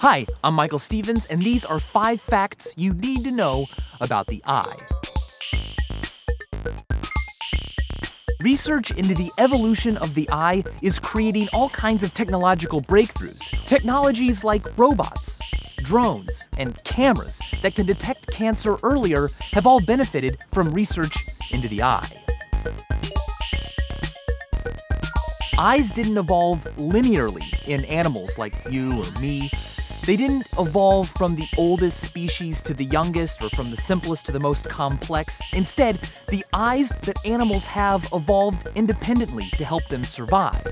Hi, I'm Michael Stevens, and these are five facts you need to know about the eye. Research into the evolution of the eye is creating all kinds of technological breakthroughs. Technologies like robots, drones, and cameras that can detect cancer earlier have all benefited from research into the eye. Eyes didn't evolve linearly in animals like you or me. They didn't evolve from the oldest species to the youngest or from the simplest to the most complex. Instead, the eyes that animals have evolved independently to help them survive.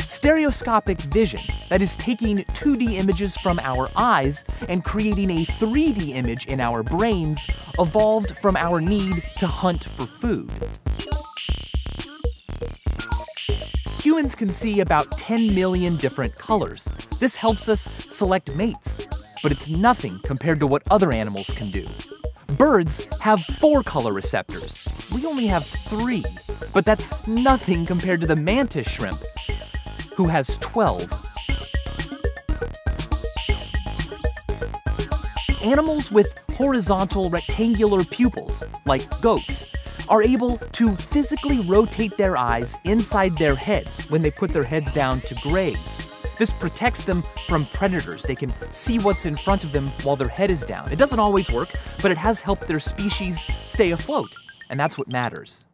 Stereoscopic vision, that is taking 2D images from our eyes and creating a 3D image in our brains, evolved from our need to hunt for food. Humans can see about 10 million different colors. This helps us select mates, but it's nothing compared to what other animals can do. Birds have four color receptors. We only have three, but that's nothing compared to the mantis shrimp, who has 12. Animals with horizontal rectangular pupils, like goats, are able to physically rotate their eyes inside their heads when they put their heads down to graze. This protects them from predators. They can see what's in front of them while their head is down. It doesn't always work, but it has helped their species stay afloat, and that's what matters.